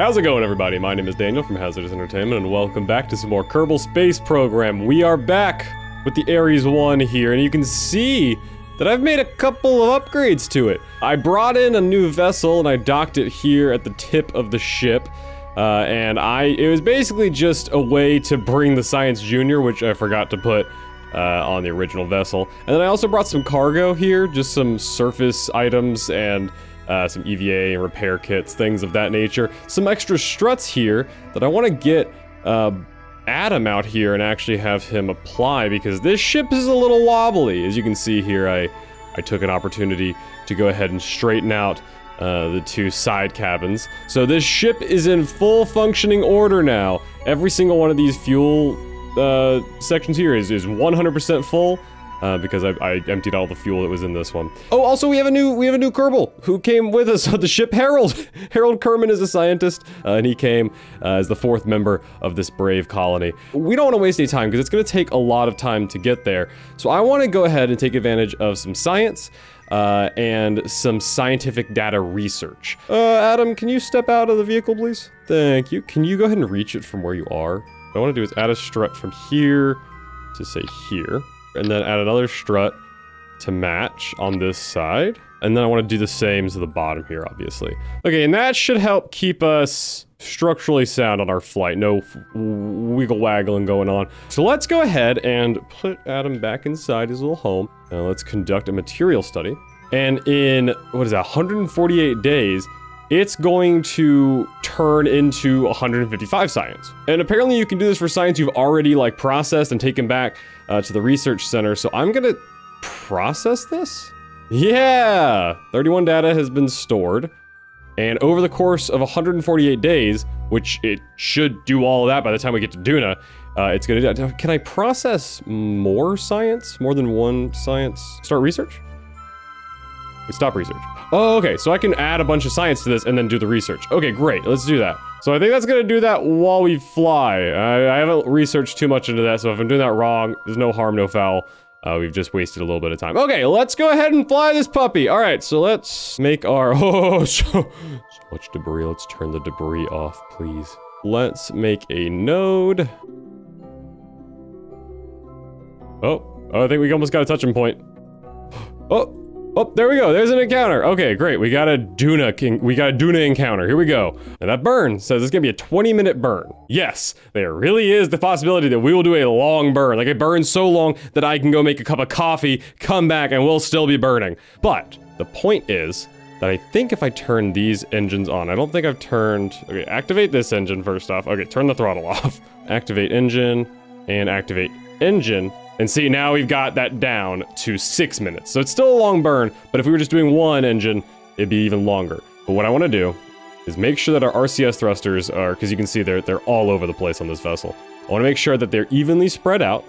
How's it going, everybody? My name is Daniel from Hazardous Entertainment, and welcome back to some more Kerbal Space Program. We are back with the Ares 1 here, and you can see that I've made a couple of upgrades to it. I brought in a new vessel, and I docked it here at the tip of the ship. Uh, and I, it was basically just a way to bring the Science Junior, which I forgot to put uh, on the original vessel. And then I also brought some cargo here, just some surface items and uh, some EVA and repair kits, things of that nature. Some extra struts here that I want to get uh, Adam out here and actually have him apply because this ship is a little wobbly. As you can see here, I, I took an opportunity to go ahead and straighten out uh, the two side cabins. So this ship is in full functioning order now. Every single one of these fuel uh, sections here is, is 100% full. Uh, because I, I, emptied all the fuel that was in this one. Oh, also we have a new we have a new Kerbal who came with us on the ship. Harold Harold Kerman is a scientist, uh, and he came uh, as the fourth member of this brave colony. We don't want to waste any time because it's going to take a lot of time to get there. So I want to go ahead and take advantage of some science. Uh, and some scientific data research. Uh, Adam, can you step out of the vehicle, please? Thank you. Can you go ahead and reach it from where you are? What I want to do is add a strut from here to say here and then add another strut to match on this side. And then I want to do the same to the bottom here, obviously. Okay, and that should help keep us structurally sound on our flight. No wiggle waggling going on. So let's go ahead and put Adam back inside his little home. Now let's conduct a material study. And in, what is that, 148 days, it's going to turn into 155 science. And apparently you can do this for science you've already like processed and taken back uh, to the research center. So I'm gonna process this? Yeah! 31 data has been stored. And over the course of 148 days, which it should do all of that by the time we get to Duna, uh, it's gonna do. Can I process more science? More than one science? Start research? We stop research. Oh, okay, so I can add a bunch of science to this and then do the research. Okay, great, let's do that. So I think that's gonna do that while we fly. I, I haven't researched too much into that, so if I'm doing that wrong, there's no harm, no foul. Uh, we've just wasted a little bit of time. Okay, let's go ahead and fly this puppy. All right, so let's make our, oh, so, so much debris. Let's turn the debris off, please. Let's make a node. Oh, oh I think we almost got a touching point. Oh, Oh, there we go. There's an encounter. Okay, great. We got a Duna king. We got a Duna encounter. Here we go. And that burn says it's gonna be a 20 minute burn. Yes, there really is the possibility that we will do a long burn. Like it burns so long that I can go make a cup of coffee, come back, and we'll still be burning. But the point is that I think if I turn these engines on, I don't think I've turned. Okay, activate this engine first off. Okay, turn the throttle off. activate engine and activate engine. And see, now we've got that down to six minutes. So it's still a long burn, but if we were just doing one engine, it'd be even longer. But what I want to do is make sure that our RCS thrusters are, because you can see they're, they're all over the place on this vessel. I want to make sure that they're evenly spread out.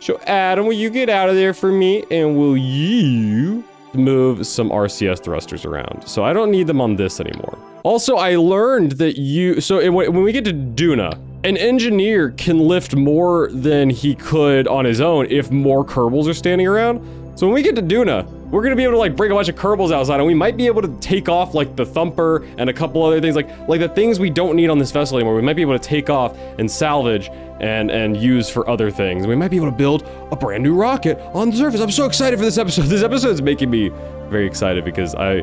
So Adam, will you get out of there for me? And will you move some RCS thrusters around? So I don't need them on this anymore. Also, I learned that you, so when we get to Duna, an engineer can lift more than he could on his own if more Kerbals are standing around. So when we get to Duna, we're gonna be able to like bring a bunch of Kerbals outside and we might be able to take off like the Thumper and a couple other things like like the things we don't need on this vessel anymore. We might be able to take off and salvage and and use for other things. We might be able to build a brand new rocket on the surface. I'm so excited for this episode. This episode is making me very excited because I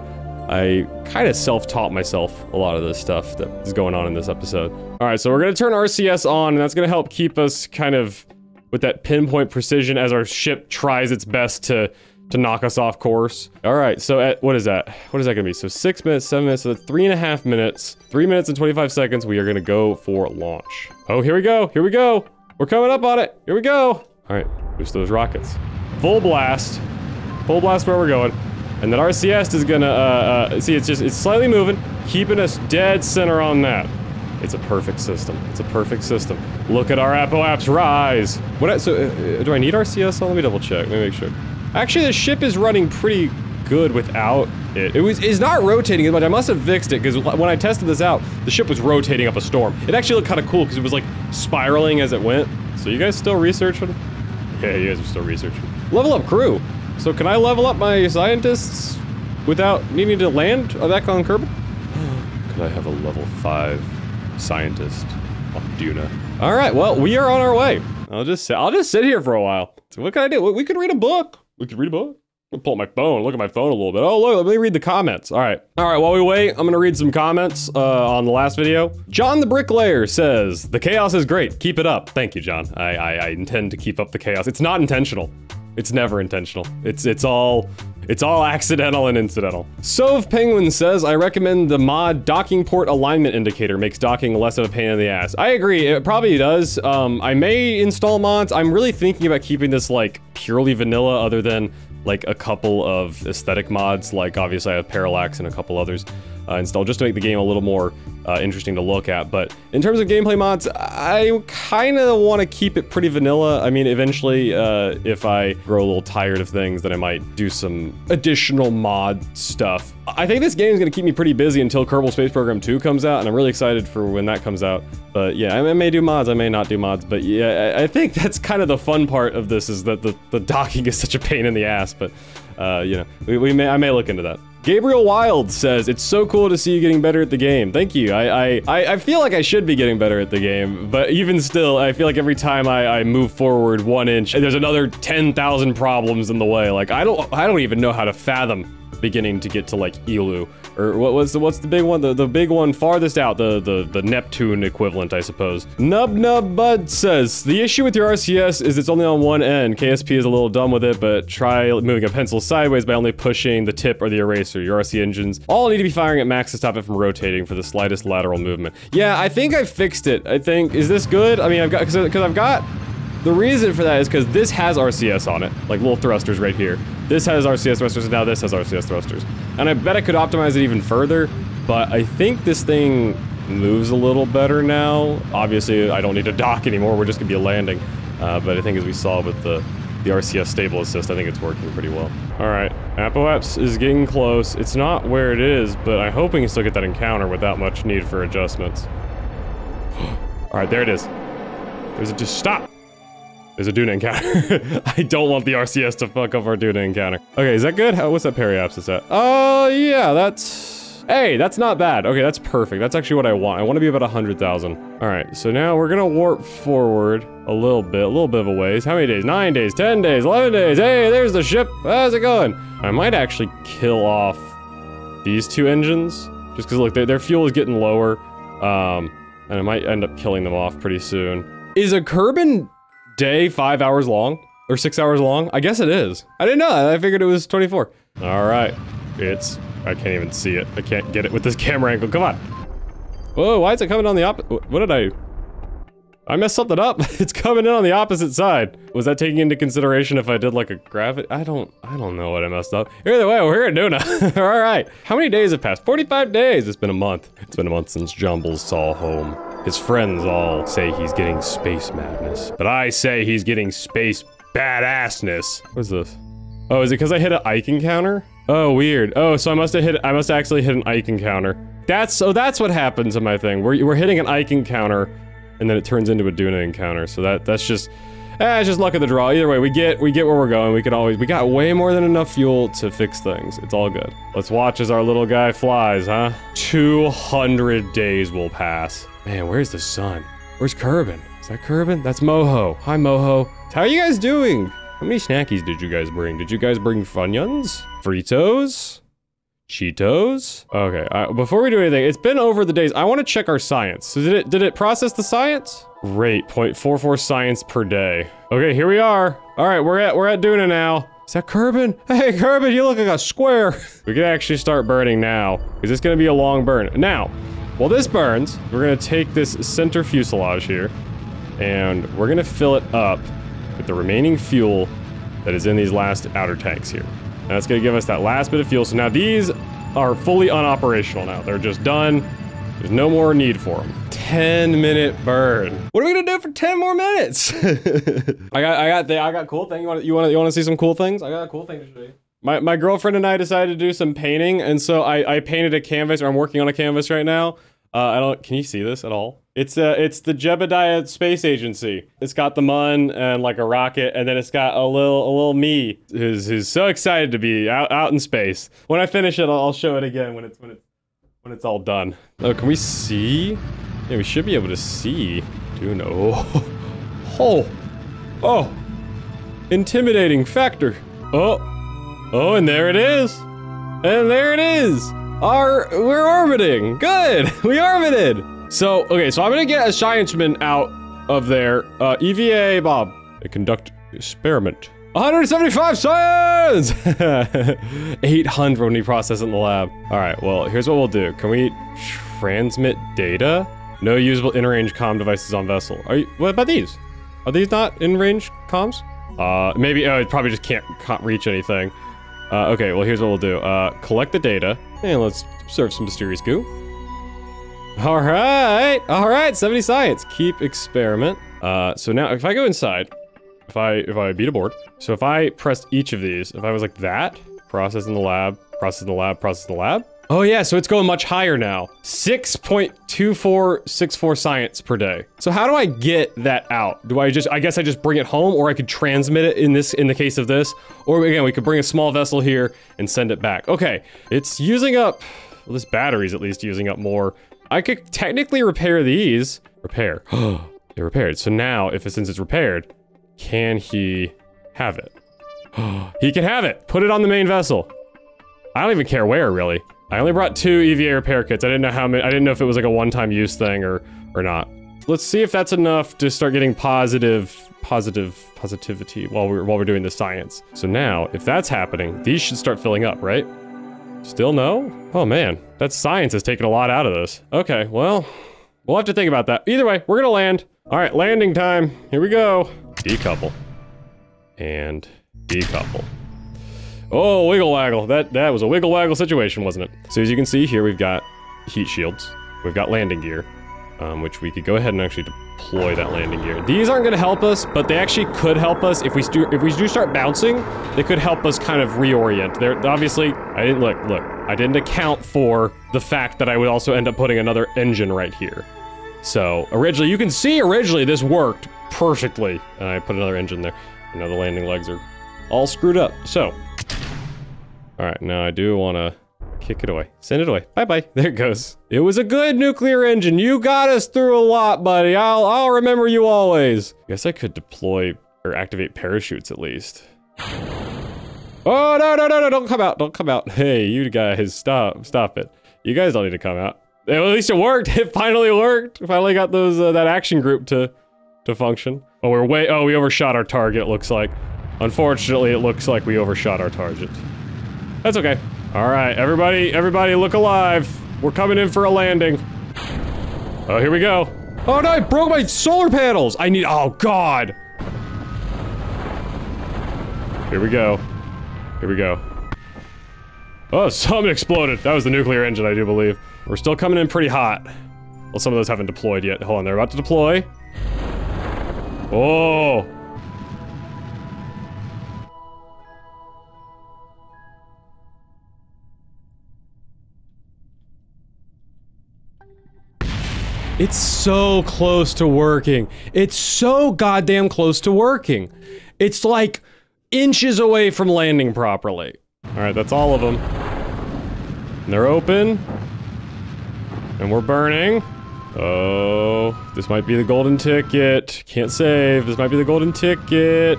I kind of self-taught myself a lot of this stuff that is going on in this episode. All right, so we're gonna turn RCS on, and that's gonna help keep us kind of with that pinpoint precision as our ship tries its best to to knock us off course. All right, so at, what is that? What is that gonna be? So six minutes, seven minutes, so three and a half minutes, three minutes and 25 seconds, we are gonna go for launch. Oh, here we go, here we go. We're coming up on it, here we go. All right, boost those rockets. Full blast, full blast where we're going. And that RCS is gonna, uh, uh, see, it's just, it's slightly moving, keeping us dead center on that. It's a perfect system. It's a perfect system. Look at our apoaps rise. What, so, uh, do I need RCS? let me double check, let me make sure. Actually, the ship is running pretty good without it. It was, it's not rotating as much. I must have fixed it, because when I tested this out, the ship was rotating up a storm. It actually looked kind of cool, because it was like spiraling as it went. So you guys still researching? Yeah, you guys are still researching. Level up crew. So can I level up my scientists without needing to land back on Kerbal? Could I have a level 5 scientist on Duna. All right, well, we are on our way. I'll just sit, I'll just sit here for a while. So what can I do? We could read a book. We could read a book. I'll pull up my phone, look at my phone a little bit. Oh, look, let me read the comments. All right. All right, while we wait, I'm gonna read some comments uh, on the last video. John the Bricklayer says, the chaos is great. Keep it up. Thank you, John. I, I, I intend to keep up the chaos. It's not intentional. It's never intentional. It's, it's all, it's all accidental and incidental. Sove Penguin says, I recommend the mod docking port alignment indicator makes docking less of a pain in the ass. I agree, it probably does. Um, I may install mods. I'm really thinking about keeping this like purely vanilla other than like a couple of aesthetic mods, like obviously I have Parallax and a couple others uh, installed just to make the game a little more uh, interesting to look at. But in terms of gameplay mods, I kind of want to keep it pretty vanilla. I mean, eventually, uh, if I grow a little tired of things, then I might do some additional mod stuff. I think this game is going to keep me pretty busy until Kerbal Space Program 2 comes out, and I'm really excited for when that comes out. But yeah, I may do mods, I may not do mods, but yeah, I, think that's kind of the fun part of this is that the, the docking is such a pain in the ass, but uh, you know, we, we may, I may look into that. Gabriel Wild says, it's so cool to see you getting better at the game. Thank you. I, I, I feel like I should be getting better at the game, but even still, I feel like every time I, I move forward one inch, there's another 10,000 problems in the way. Like, I don't, I don't even know how to fathom beginning to get to like Eeloo or what was the what's the big one the the big one farthest out the the the Neptune equivalent I suppose. Nub Nub Bud says the issue with your RCS is it's only on one end. KSP is a little dumb with it, but try moving a pencil sideways by only pushing the tip or the eraser. Your RC engines all need to be firing at max to stop it from rotating for the slightest lateral movement. Yeah, I think I fixed it. I think is this good? I mean, I've got because I've got the reason for that is because this has RCS on it, like little thrusters right here. This has RCS thrusters, and now this has RCS thrusters. And I bet I could optimize it even further, but I think this thing moves a little better now. Obviously, I don't need to dock anymore, we're just gonna be a landing. Uh, but I think as we saw with the, the RCS stable assist, I think it's working pretty well. All right, Apoaps is getting close. It's not where it is, but I'm hoping you still get that encounter without much need for adjustments. All right, there it is. There's a just stop. There's a Duna encounter. I don't want the RCS to fuck up our Duna encounter. Okay, is that good? How, what's that periapsis at? Oh, uh, yeah, that's... Hey, that's not bad. Okay, that's perfect. That's actually what I want. I want to be about 100,000. All right, so now we're gonna warp forward a little bit, a little bit of a ways. How many days? Nine days, 10 days, 11 days. Hey, there's the ship. How's it going? I might actually kill off these two engines. Just because, look, their, their fuel is getting lower. Um, and I might end up killing them off pretty soon. Is a Kerbin day five hours long? Or six hours long? I guess it is. I didn't know. I figured it was 24. All right. It's... I can't even see it. I can't get it with this camera angle. Come on. Whoa, why is it coming on the opposite? What did I... I messed something up. it's coming in on the opposite side. Was that taking into consideration if I did like a gravity? I don't, I don't know what I messed up. Either way, we're here at Duna. All right. How many days have passed? 45 days. It's been a month. It's been a month since Jumbles saw home. His friends all say he's getting space madness, but I say he's getting space badassness. What's this? Oh, is it because I hit an Ike encounter? Oh, weird. Oh, so I must have hit- I must actually hit an Ike encounter. That's- so that's what happens in my thing. We're, we're hitting an Ike encounter, and then it turns into a Duna encounter, so that- that's just- Eh, it's just luck of the draw. Either way, we get we get where we're going. We can always we got way more than enough fuel to fix things. It's all good. Let's watch as our little guy flies, huh? 200 days will pass. Man, where's the sun? Where's Kerbin? Is that Kerbin? That's Moho. Hi, Moho. How are you guys doing? How many snackies did you guys bring? Did you guys bring Funyuns? Fritos? Cheetos? Okay, uh, before we do anything, it's been over the days. I want to check our science. So did it did it process the science? Great, 0.44 science per day. Okay, here we are. All right, we're at we're at Duna now. Is that Kerbin? Hey, Kerbin, you look like a square. we can actually start burning now. Is this gonna be a long burn? Now, while this burns, we're gonna take this center fuselage here, and we're gonna fill it up with the remaining fuel that is in these last outer tanks here. And that's gonna give us that last bit of fuel. So now these are fully unoperational now. They're just done. There's no more need for them. 10 minute burn. What are we gonna do for 10 more minutes? I got, I got, the, I got cool thing. You want, you want, you want to see some cool things? I got a cool thing to show you. My, my girlfriend and I decided to do some painting, and so I, I painted a canvas, or I'm working on a canvas right now. Uh, I don't, can you see this at all? It's uh, it's the Jebediah Space Agency. It's got the mun and like a rocket, and then it's got a little a little me who's who's so excited to be out out in space. When I finish it, I'll, show it again when it's when it's when it's all done. Oh, can we see? Yeah, we should be able to see. Dude, no. Oh. Oh. Intimidating factor. Oh. Oh, and there it is. And there it is. Our, we're orbiting. Good. We orbited. So, okay, so I'm gonna get a scienceman out of there. Uh, EVA, Bob. Conduct experiment. 175 science! 800 when we process in the lab. All right, well, here's what we'll do. Can we transmit data? No usable in-range comm devices on vessel. Are you, what about these? Are these not in-range comms? Uh, maybe, oh, it probably just can't, can't reach anything. Uh, okay, well, here's what we'll do. Uh, collect the data, and let's serve some mysterious goo. All right, all right, 70 science. Keep experiment. Uh, so now if I go inside, if I if I beat a board, so if I pressed each of these, if I was like that, process in the lab, process in the lab, process in the lab. Oh yeah, so it's going much higher now. 6.2464 science per day. So how do I get that out? Do I just, I guess I just bring it home or I could transmit it in this, in the case of this, or again, we could bring a small vessel here and send it back. Okay, it's using up, well, this battery's at least using up more. I could technically repair these. Repair. They're repaired. So now, if since it's repaired, can he have it? he can have it. Put it on the main vessel. I don't even care where, really. I only brought two EVA repair kits. I didn't know how many. I didn't know if it was like a one-time use thing or or not. Let's see if that's enough to start getting positive, positive, positivity while we're while we're doing the science. So now, if that's happening, these should start filling up, right? Still no? Oh man, that science has taken a lot out of this. Okay, well, we'll have to think about that. Either way, we're gonna land. All right, landing time. Here we go. Decouple. And decouple. Oh, wiggle waggle. That that was a wiggle waggle situation, wasn't it? So as you can see here, we've got heat shields. We've got landing gear, um, which we could go ahead and actually deploy that landing gear. These aren't going to help us, but they actually could help us if we stu if we do start bouncing. They could help us kind of reorient. They're obviously I didn't look look. I didn't account for the fact that I would also end up putting another engine right here. So originally, you can see originally this worked perfectly. And I put another engine there. Now the landing legs are all screwed up. So, all right, now I do want to kick it away. Send it away. Bye-bye. There it goes. It was a good nuclear engine. You got us through a lot, buddy. I'll, I'll remember you always. Guess I could deploy or activate parachutes at least. Oh, no, no, no, no, don't come out. Don't come out. Hey, you guys, stop, stop it. You guys don't need to come out. At least it worked. It finally worked. Finally got those uh, that action group to to function. Oh, we're way. Oh, we overshot our target. Looks like. Unfortunately, it looks like we overshot our target. That's okay. All right, everybody, everybody, look alive. We're coming in for a landing. Oh, here we go. Oh no, I broke my solar panels. I need. Oh God. Here we go. Here we go. Oh, something exploded. That was the nuclear engine, I do believe. We're still coming in pretty hot. Well, some of those haven't deployed yet. Hold on, they're about to deploy. Oh! It's so close to working. It's so goddamn close to working. It's like inches away from landing properly. All right, that's all of them. And they're open. And we're burning. Oh, this might be the golden ticket. Can't save. This might be the golden ticket.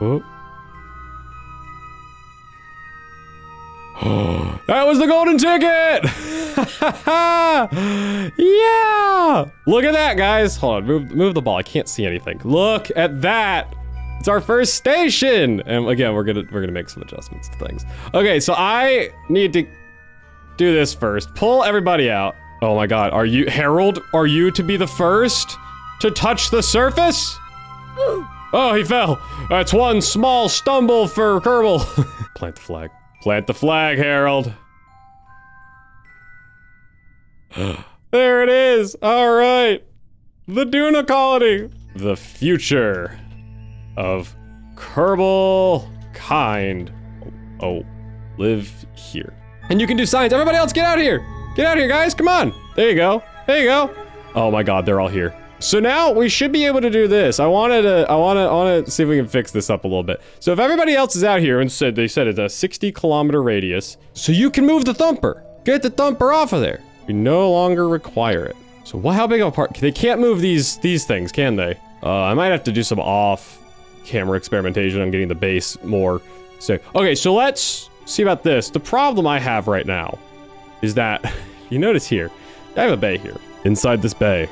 Oh. oh. That was the golden ticket! yeah! Look at that, guys. Hold on, move, move the ball. I can't see anything. Look at that! It's our first station! And again, we're gonna we're gonna make some adjustments to things. Okay, so I need to do this first. Pull everybody out. Oh my god, are you- Harold, are you to be the first to touch the surface? Oh, he fell. That's one small stumble for Kerbal. Plant the flag. Plant the flag, Harold. there it is. All right. The Duna colony. The future of Kerbal kind. Oh, live here. And you can do science. Everybody else, get out here. Get out here, guys. Come on. There you go. There you go. Oh my god, they're all here. So now we should be able to do this. I wanted to, I want to, I want to see if we can fix this up a little bit. So if everybody else is out here and said, they said it's a 60 kilometer radius, so you can move the thumper. Get the thumper off of there. We no longer require it. So what, how big of a part? They can't move these, these things, can they? Uh, I might have to do some off camera experimentation on getting the base more sick. Okay, so let's see about this. The problem I have right now is that, you notice here, I have a bay here. Inside this bay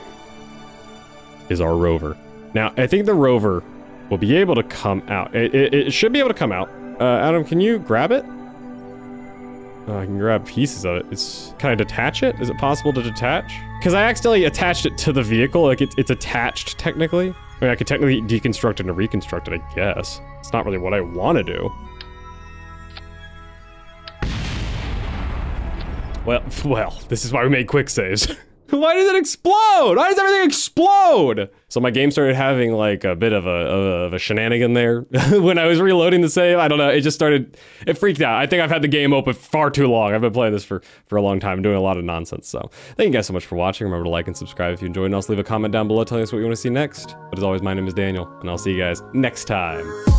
is our rover. Now, I think the rover will be able to come out. It, it, it should be able to come out. Uh, Adam, can you grab it? Uh, I can grab pieces of it. It's Can I detach it? Is it possible to detach? Because I accidentally attached it to the vehicle. Like, it, it's attached, technically. I mean, I could technically deconstruct it and reconstruct it, I guess. It's not really what I want to do. Well, well, this is why we made quick saves. Why does it explode? Why does everything explode? So my game started having like a bit of a, of a shenanigan there when I was reloading the save. I don't know. It just started, it freaked out. I think I've had the game open far too long. I've been playing this for, for a long time, doing a lot of nonsense. So thank you guys so much for watching. Remember to like and subscribe if you enjoyed and also leave a comment down below telling us what you want to see next. But as always, my name is Daniel and I'll see you guys next time.